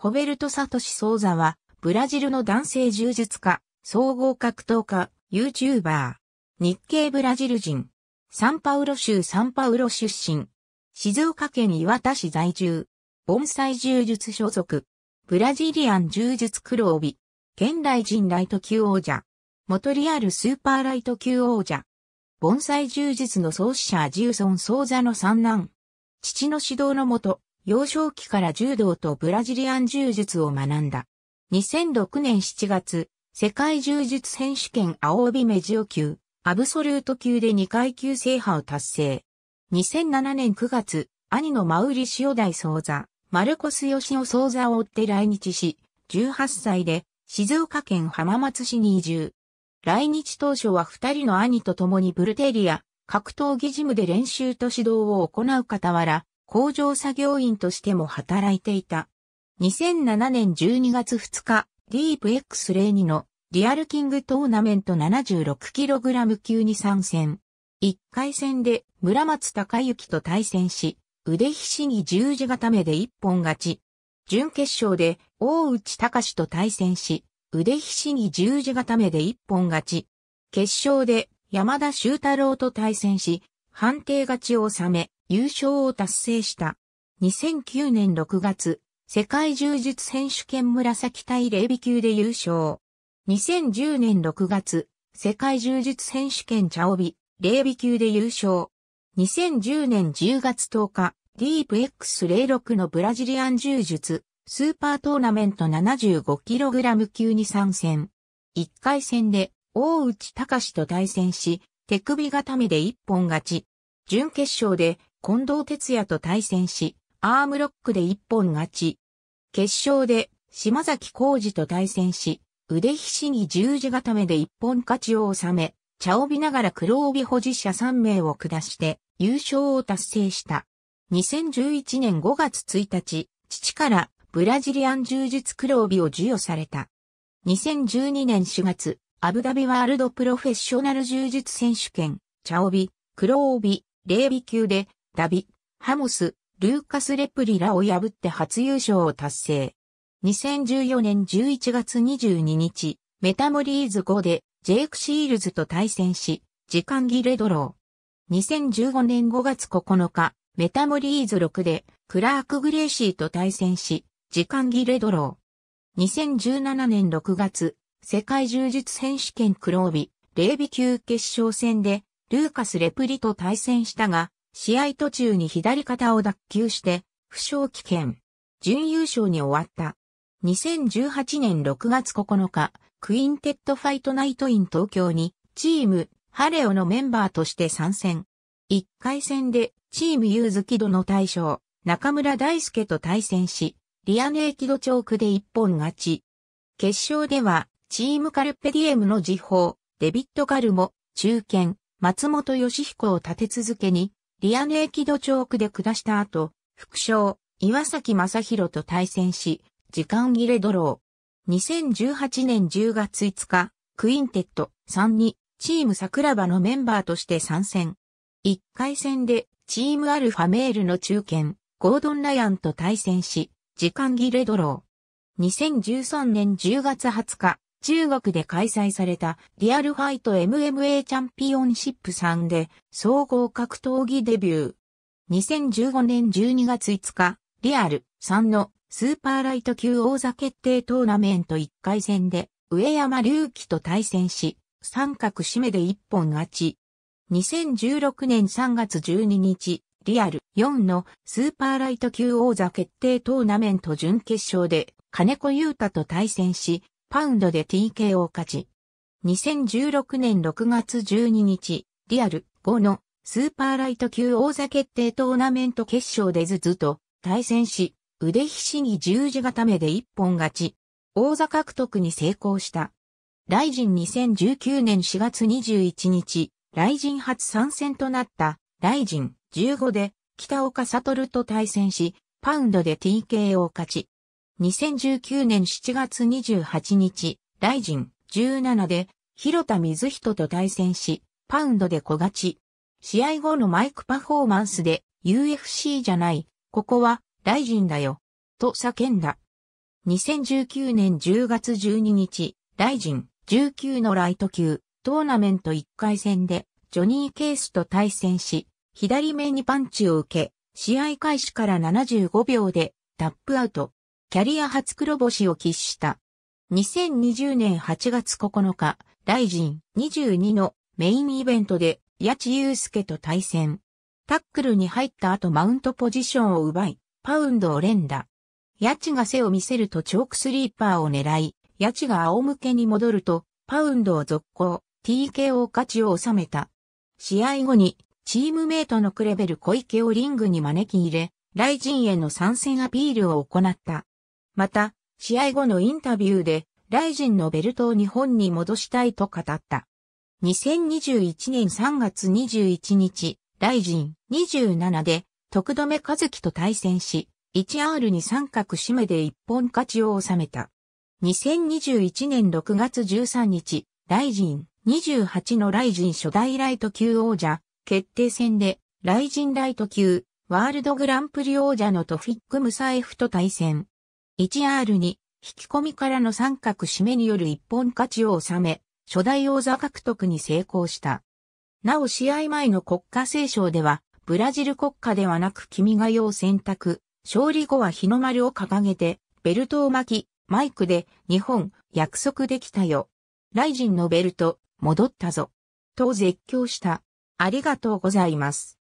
ホベルト・サトシ・ソーザは、ブラジルの男性柔術家、総合格闘家、YouTuber。日系ブラジル人。サンパウロ州サンパウロ出身。静岡県岩田市在住。盆栽柔術所属。ブラジリアン柔術黒帯。現代人ライト級王者。元リアルスーパーライト級王者。盆栽柔術の創始者ジューソン・ソーザの三男。父の指導のもと、幼少期から柔道とブラジリアン柔術を学んだ。2006年7月、世界柔術選手権青帯メジオ級、アブソルート級で2階級制覇を達成。2007年9月、兄のマウリシオダイソーザ、マルコスヨシオソーザを追って来日し、18歳で静岡県浜松市に移住。来日当初は二人の兄と共にブルテリア、格闘技ジムで練習と指導を行う傍ら、工場作業員としても働いていた。2007年12月2日、ディープ X02 のリアルキングトーナメント 76kg 級に参戦。1回戦で村松隆之と対戦し、腕ひしぎ十字固めで一本勝ち。準決勝で大内隆と対戦し、腕ひしぎ十字固めで一本勝ち。決勝で山田修太郎と対戦し、判定勝ちを収め、優勝を達成した。2009年6月、世界柔術選手権紫対0尾級で優勝。2010年6月、世界柔術選手権茶帯、0尾級で優勝。2010年10月10日、ディープ X06 のブラジリアン柔術、スーパートーナメント 75kg 級に参戦。1回戦で大内隆と対戦し、手首固めで一本勝ち。準決勝で近藤哲也と対戦し、アームロックで一本勝ち。決勝で島崎浩二と対戦し、腕ひしぎ十字固めで一本勝ちを収め、茶帯ながら黒帯保持者3名を下して優勝を達成した。2011年5月1日、父からブラジリアン柔術黒帯を授与された。2012年4月、アブダビワールドプロフェッショナル柔術選手権、茶帯、黒帯、レーヴィ級で、ダビ、ハモス、ルーカス・レプリラを破って初優勝を達成。2014年11月22日、メタモリーズ5で、ジェイク・シールズと対戦し、時間切れドロー。2015年5月9日、メタモリーズ6で、クラーク・グレイシーと対戦し、時間切れドロー。2017年6月、世界柔術選手権黒帯、レーヴィ級決勝戦で、ルーカス・レプリと対戦したが、試合途中に左肩を脱臼して、負傷棄権。準優勝に終わった。2018年6月9日、クインテットファイトナイトイン東京に、チーム、ハレオのメンバーとして参戦。1回戦で、チームユーズキドの大将、中村大輔と対戦し、リアネーキドチョークで一本勝ち。決勝では、チームカルペディエムの次鋒、デビット・カルモ、中堅、松本義彦を立て続けに、リアネーキドチョークで下した後、副将、岩崎正宏と対戦し、時間切れドロー。2018年10月5日、クインテット3に、チーム桜庭のメンバーとして参戦。1回戦で、チームアルファメールの中堅、ゴードン・ラヤンと対戦し、時間切れドロー。2013年10月20日、中国で開催されたリアルファイト MMA チャンピオンシップ3で総合格闘技デビュー。2015年12月5日、リアル3のスーパーライト級王座決定トーナメント1回戦で上山隆樹と対戦し、三角締めで一本勝ち。2016年3月12日、リアル4のスーパーライト級王座決定トーナメント準決勝で金子優太と対戦し、パウンドで TKO 勝ち。2016年6月12日、リアル5のスーパーライト級王座決定トーナメント決勝でズズと対戦し、腕ひしぎ十字固めで一本勝ち。王座獲得に成功した。ライジン2019年4月21日、ライジン初参戦となったライジン15で北岡悟と対戦し、パウンドで TKO 勝ち。2019年7月28日、ライジン17で広田水人と対戦し、パウンドで小勝ち。試合後のマイクパフォーマンスで UFC じゃない、ここはライジンだよ、と叫んだ。2019年10月12日、ライジン19のライト級トーナメント1回戦でジョニー・ケースと対戦し、左目にパンチを受け、試合開始から75秒でタップアウト。キャリア初黒星を喫した。2020年8月9日、ライジン22のメインイベントで、八千祐介と対戦。タックルに入った後マウントポジションを奪い、パウンドを連打。八千が背を見せるとチョークスリーパーを狙い、八千が仰向けに戻ると、パウンドを続行、TKO 勝ちを収めた。試合後に、チームメイトのクレベル小池をリングに招き入れ、ライジンへの参戦アピールを行った。また、試合後のインタビューで、ライジンのベルトを日本に戻したいと語った。2021年3月21日、ライジン27で、徳留和樹と対戦し、1R に三角締めで一本勝ちを収めた。2021年6月13日、ライジン28のライジン初代ライト級王者、決定戦で、ライジンライト級、ワールドグランプリ王者のトフィック・ムサエフと対戦。1R に引き込みからの三角締めによる一本勝ちを収め、初代王座獲得に成功した。なお試合前の国家斉唱では、ブラジル国家ではなく君が代を選択、勝利後は日の丸を掲げて、ベルトを巻き、マイクで、日本、約束できたよ。ライジンのベルト、戻ったぞ。と絶叫した。ありがとうございます。